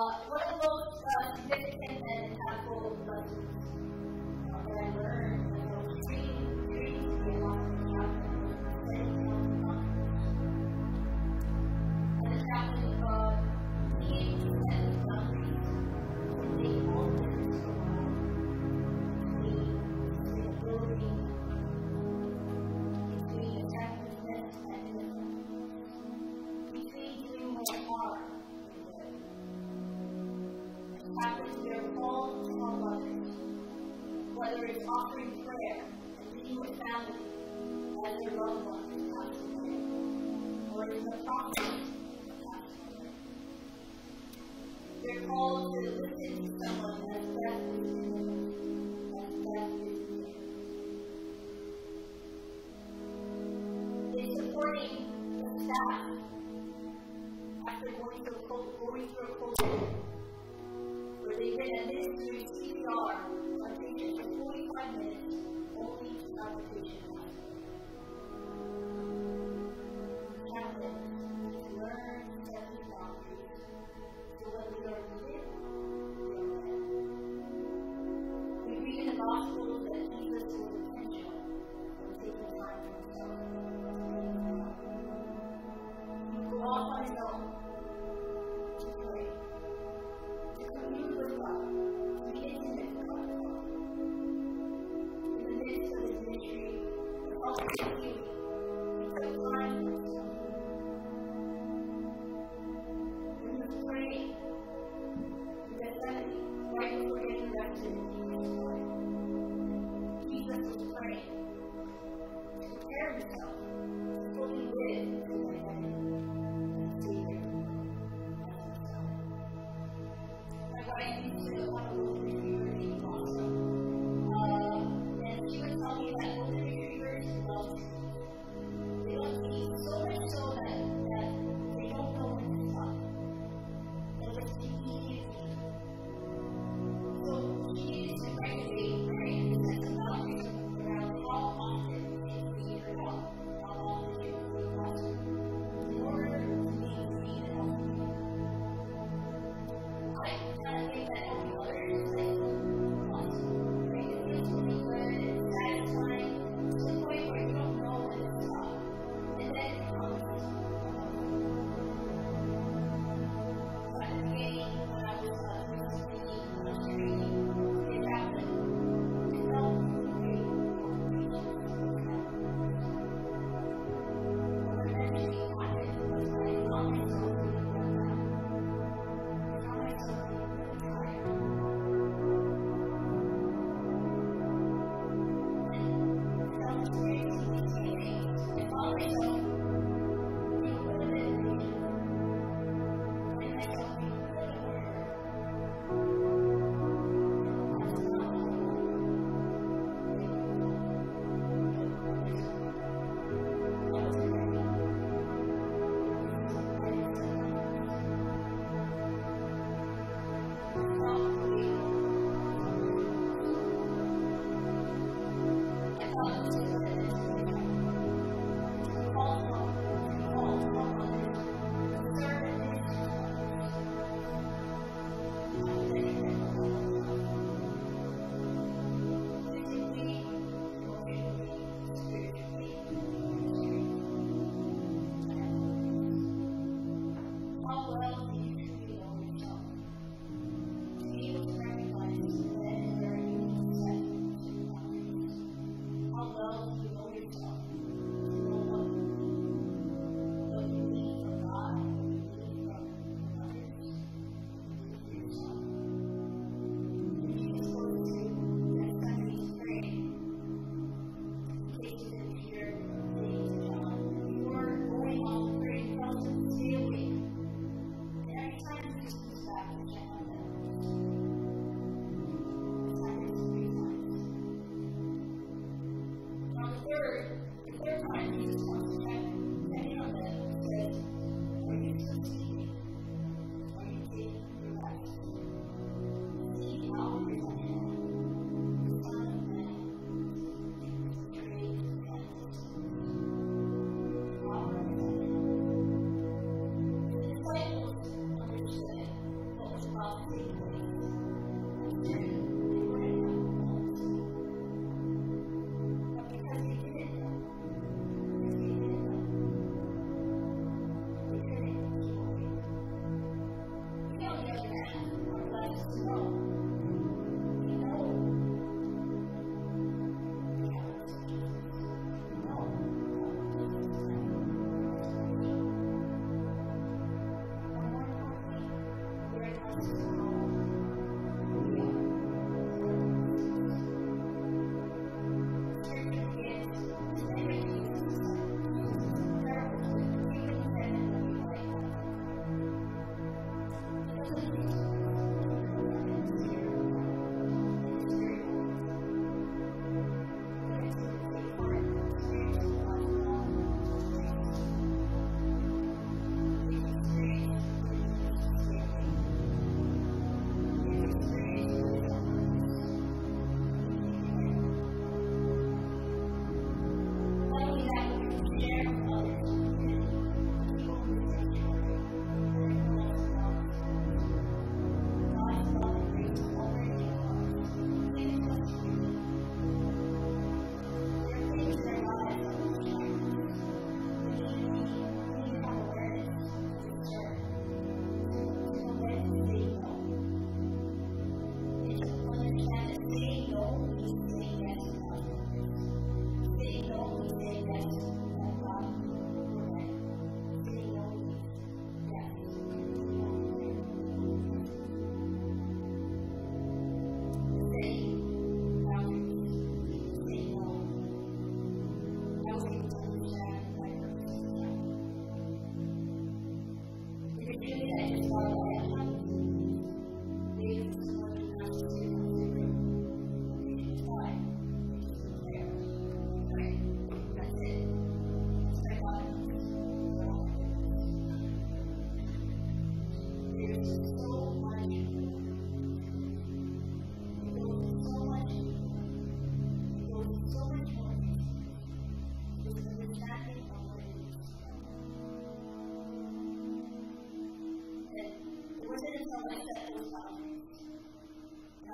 what about significant and impactful budgets? whether it's offering prayer and being with family as their loved ones have passed away, or it's a prophet. They're called to listen to someone as death is as death is It's supporting the staff after going through a cold, going through a cold, where they've been administering CPR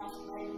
Upon